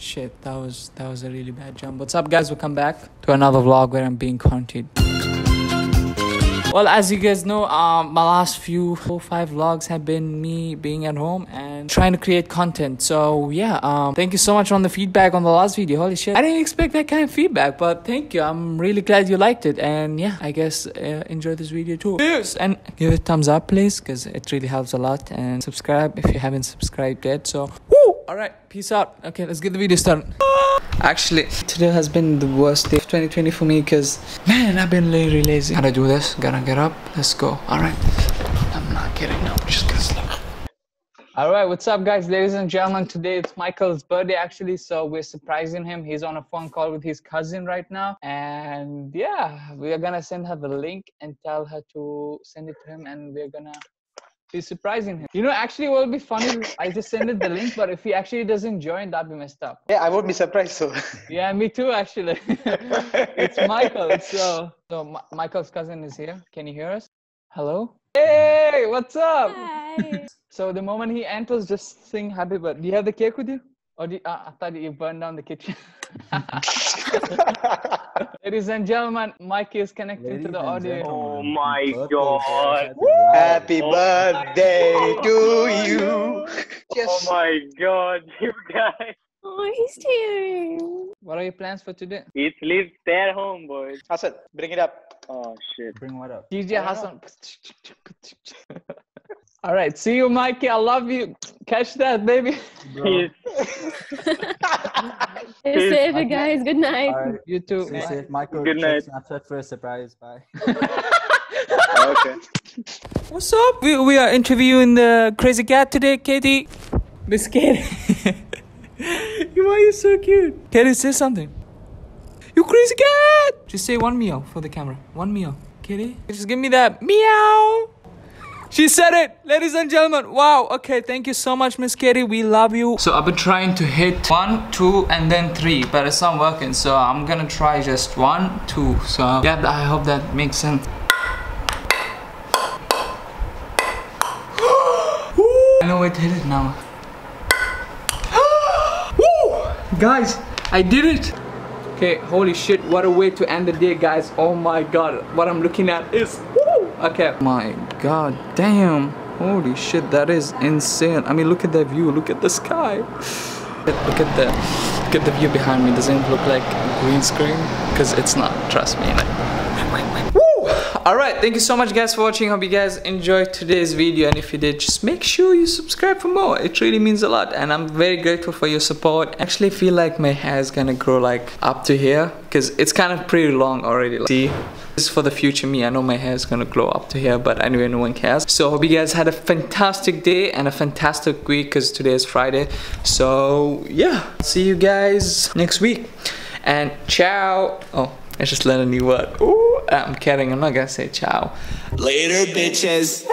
shit, that was that was a really bad jump. What's up, guys? Welcome back to another vlog where I'm being haunted. Well, as you guys know, um, my last few four five vlogs have been me being at home and trying to create content. So yeah, um, thank you so much on the feedback on the last video. Holy shit, I didn't expect that kind of feedback, but thank you. I'm really glad you liked it, and yeah, I guess uh, enjoy this video too. Yes, and give it thumbs up, please, because it really helps a lot. And subscribe if you haven't subscribed yet. So woo! All right, peace out. Okay, let's get the video started. Actually, today has been the worst day of 2020 for me because, man, I've been really lazy. Gotta do this, gotta get up, let's go. Alright. I'm not kidding, no, just gonna sleep. Alright, what's up, guys, ladies and gentlemen? Today it's Michael's birthday, actually, so we're surprising him. He's on a phone call with his cousin right now, and yeah, we are gonna send her the link and tell her to send it to him, and we're gonna He's surprising him. You know, actually, what would be funny I just send it the link, but if he actually doesn't join, that'd be messed up. Yeah, I would be surprised. So. yeah, me too. Actually, it's Michael. So, so M- Michael's cousin is here. Can you hear us? Hello. Hey, what's up? Hi. so the moment he enters, just sing happy birthday. Do you have the cake with you? Or do you, uh, I thought you burned down the kitchen. Ladies and gentlemen, Mike is connecting to the audio. Oh my god. Happy birthday to you. Oh my god, you guys. Oh, he's tearing. What are your plans for today? Eat, sleep, stay at home, boys. Hasan, bring it up. Oh shit. Bring what up? DJ Hasan. All right, see you, Mikey. I love you. Catch that, baby. Peace. Stay safe, guys. Good night. All right. You too. Stay safe, Michael. Good check night. Snapchat for a surprise. Bye. okay. What's up? We, we are interviewing the crazy cat today, Katie. Miss Katie. you are you so cute. Katie, say something. You crazy cat! Just say one meow for the camera. One meow. Katie, just give me that meow. She said it, ladies and gentlemen. Wow. Okay, thank you so much, Miss Katie. We love you. So I've been trying to hit one, two, and then three, but it's not working. So I'm gonna try just one, two. So yeah, I hope that makes sense. I know to hit it now. Woo! Guys, I did it! Okay, holy shit, what a way to end the day, guys. Oh my god, what I'm looking at is. Okay. My god, damn. Holy shit, that is insane. I mean, look at that view, look at the sky. Look at the look at the view behind me. Doesn't it look like a green screen? Because it's not, trust me. Like, Alright, thank you so much guys for watching. Hope you guys enjoyed today's video and if you did, just make sure you subscribe for more. It really means a lot and I'm very grateful for your support. I Actually, feel like my hair is gonna grow like up to here because it's kind of pretty long already. Like, see? This is for the future me. I know my hair is gonna grow up to here, but anyway, no one cares. So hope you guys had a fantastic day and a fantastic week because today is Friday. So yeah, see you guys next week. And ciao. Oh, I just learned a new word. Ooh, I'm kidding. I'm not gonna say ciao. Later, bitches.